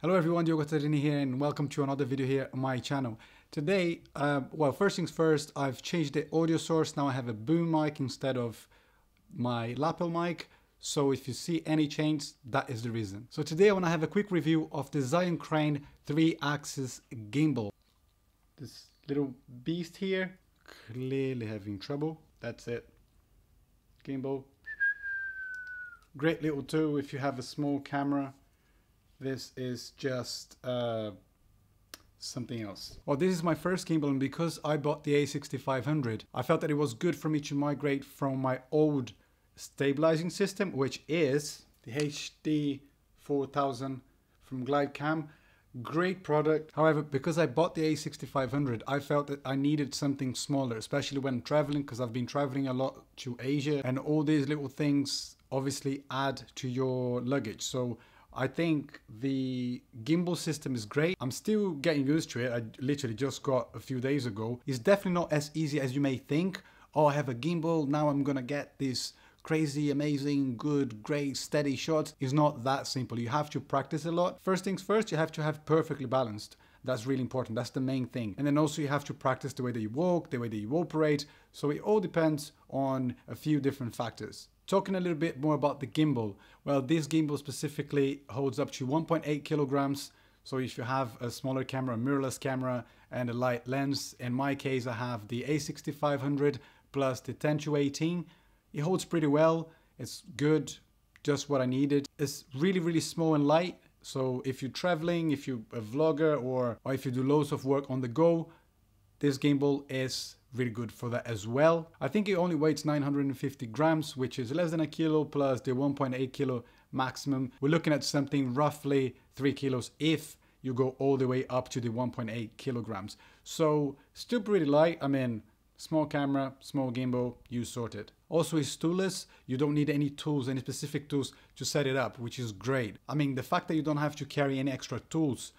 Hello everyone, Diogo Atadini here and welcome to another video here on my channel. Today, uh, well first things first, I've changed the audio source. Now I have a boom mic instead of my lapel mic. So if you see any change, that is the reason. So today I want to have a quick review of the Zhiyun Crane 3-axis gimbal. This little beast here, clearly having trouble. That's it. Gimbal. Great little tool if you have a small camera this is just uh, something else. Well, this is my first gimbal and because I bought the A6500, I felt that it was good for me to migrate from my old stabilizing system, which is the HD 4000 from GlideCam. Great product. However, because I bought the A6500, I felt that I needed something smaller, especially when traveling, because I've been traveling a lot to Asia and all these little things obviously add to your luggage. So I think the gimbal system is great. I'm still getting used to it. I literally just got a few days ago. It's definitely not as easy as you may think. Oh, I have a gimbal. Now I'm to get this crazy, amazing, good, great, steady shots. It's not that simple. You have to practice a lot. First things first, you have to have perfectly balanced. That's really important. That's the main thing. And then also you have to practice the way that you walk, the way that you operate. So it all depends on a few different factors. Talking a little bit more about the gimbal. Well, this gimbal specifically holds up to 1.8 kilograms. So if you have a smaller camera, a mirrorless camera and a light lens, in my case, I have the A6500 plus the 10 to 18. It holds pretty well. It's good, just what I needed. It's really, really small and light. So if you're traveling, if you're a vlogger or, or if you do loads of work on the go, this gimbal is really good for that as well. I think it only weighs 950 grams, which is less than a kilo plus the 1.8 kilo maximum. We're looking at something roughly 3 kilos if you go all the way up to the 1.8 kilograms. So still pretty light. I mean, small camera, small gimbal, you sort it. Also it's toolless, you don't need any tools, any specific tools to set it up, which is great. I mean, the fact that you don't have to carry any extra tools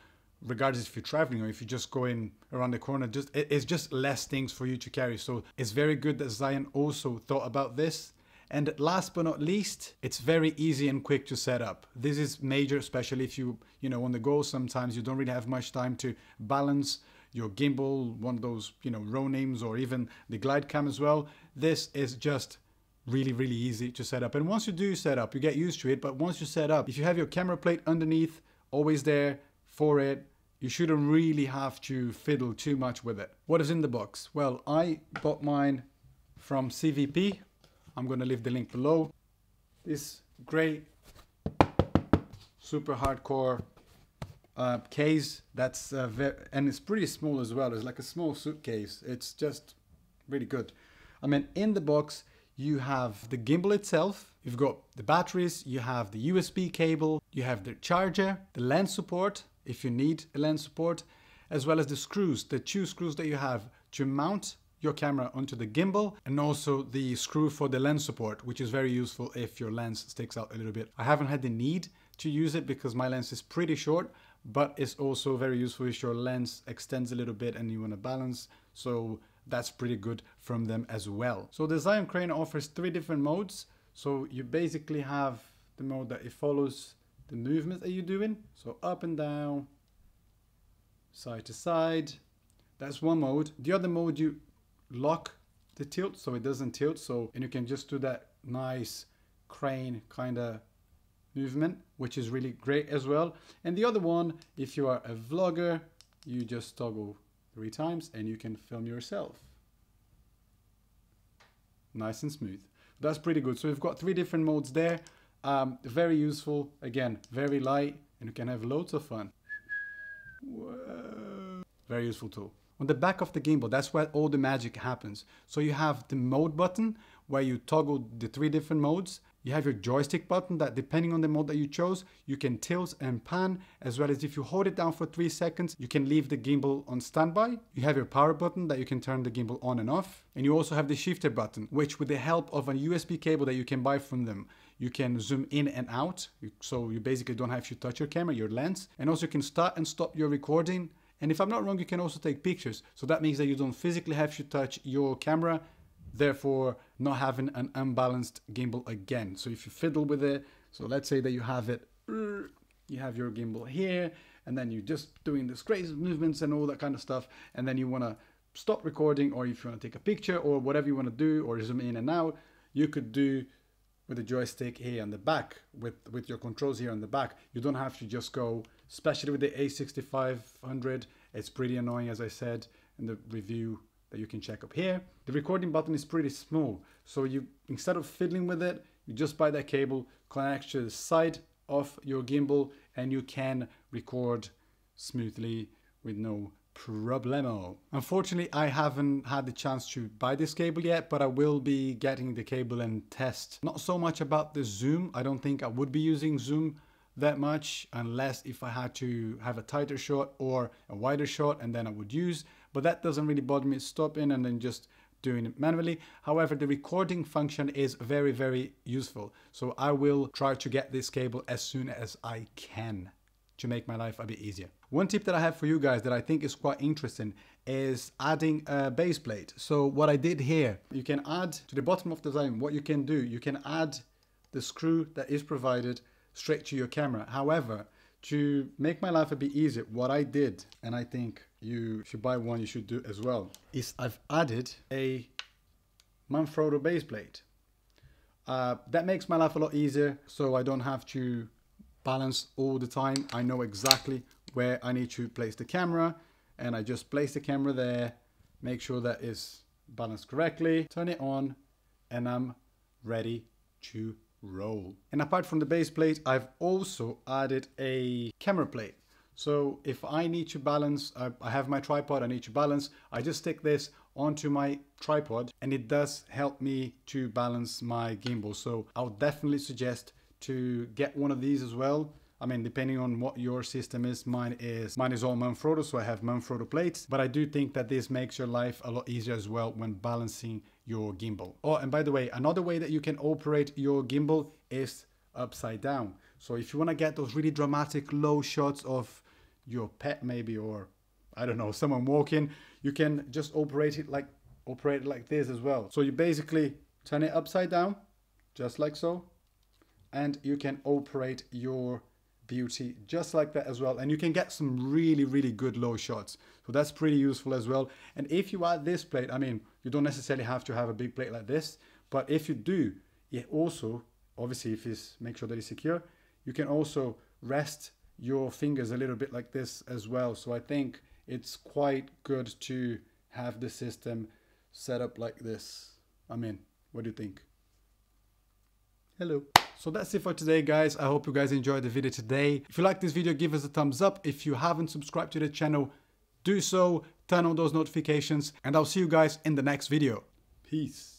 regardless if you're traveling or if you're just going around the corner just it's just less things for you to carry. So it's very good that Zhiyun also thought about this. And last but not least it's very easy and quick to set up. This is major especially if you you know on the go sometimes you don't really have much time to balance your gimbal one of those you know Ronins or even the Glidecam as well. This is just really really easy to set up. And once you do set up you get used to it. But once you set up if you have your camera plate underneath always there for it you shouldn't really have to fiddle too much with it. What is in the box? Well, I bought mine from CVP. I'm to leave the link below. This great, super hardcore uh, case. That's uh, and it's pretty small as well. It's like a small suitcase. It's just really good. I mean, in the box, you have the gimbal itself, you've got the batteries, you have the USB cable, you have the charger, the lens support, if you need a lens support, as well as the screws, the two screws that you have to mount your camera onto the gimbal and also the screw for the lens support, which is very useful if your lens sticks out a little bit. I haven't had the need to use it because my lens is pretty short, but it's also very useful if your lens extends a little bit and you want to balance. So that's pretty good from them as well. So the Zhiyun Crane offers three different modes. So you basically have the mode that it follows the movement that you're doing. So up and down, side to side. That's one mode. The other mode, you lock the tilt so it doesn't tilt. So, and you can just do that nice crane kind of movement, which is really great as well. And the other one, if you are a vlogger, you just toggle three times and you can film yourself. Nice and smooth. That's pretty good. So we've got three different modes there. Um, very useful, again, very light, and you can have loads of fun. Whoa. Very useful tool. On the back of the gimbal, that's where all the magic happens. So you have the mode button where you toggle the three different modes. You have your joystick button that depending on the mode that you chose, you can tilt and pan, as well as if you hold it down for three seconds, you can leave the gimbal on standby. You have your power button that you can turn the gimbal on and off. And you also have the shifter button, which with the help of a USB cable that you can buy from them, you can zoom in and out. So you basically don't have to touch your camera, your lens. And also you can start and stop your recording. And if I'm not wrong, you can also take pictures. So that means that you don't physically have to touch your camera, therefore not having an unbalanced gimbal again. So if you fiddle with it, so let's say that you have it you have your gimbal here and then you're just doing this crazy movements and all that kind of stuff and then you want to stop recording or if you want to take a picture or whatever you want to do or zoom in and out you could do with the joystick here on the back with with your controls here on the back. You don't have to just go especially with the a6500 it's pretty annoying as i said in the review that you can check up here. The recording button is pretty small so you instead of fiddling with it you just buy that cable connect to the side of your gimbal and you can record smoothly with no problemo. Unfortunately, I haven't had the chance to buy this cable yet, but I will be getting the cable and test. Not so much about the zoom. I don't think I would be using zoom that much unless if I had to have a tighter shot or a wider shot and then I would use, but that doesn't really bother me stopping and then just doing it manually. However, the recording function is very, very useful. So I will try to get this cable as soon as I can to make my life a bit easier. One tip that I have for you guys that I think is quite interesting is adding a base plate. So what I did here, you can add to the bottom of the design, what you can do, you can add the screw that is provided straight to your camera. However, to make my life a bit easier, what I did, and I think you should buy one, you should do as well, is I've added a Manfrotto base plate. Uh, that makes my life a lot easier so I don't have to balance all the time. I know exactly where I need to place the camera and I just place the camera there, make sure that is balanced correctly, turn it on and I'm ready to roll. And apart from the base plate, I've also added a camera plate. So if I need to balance, uh, I have my tripod, I need to balance, I just stick this onto my tripod and it does help me to balance my gimbal. So I'll definitely suggest to get one of these as well. I mean, depending on what your system is, mine is mine is all Manfrotto, so I have Manfrotto plates. But I do think that this makes your life a lot easier as well when balancing your gimbal. Oh, and by the way, another way that you can operate your gimbal is upside down. So if you want to get those really dramatic low shots of your pet maybe or I don't know, someone walking, you can just operate it like operate it like this as well. So you basically turn it upside down, just like so, and you can operate your beauty just like that as well. And you can get some really really good low shots. So that's pretty useful as well. And if you add this plate i mean you don't necessarily have to have a big plate like this but if you do it also obviously if it's make sure that it's secure you can also rest your fingers a little bit like this as well. So i think it's quite good to have the system set up like this. I mean what do you think? Hello so that's it for today guys. I hope you guys enjoyed the video today. If you like this video, give us a thumbs up. If you haven't subscribed to the channel, do so. Turn on those notifications and I'll see you guys in the next video. Peace.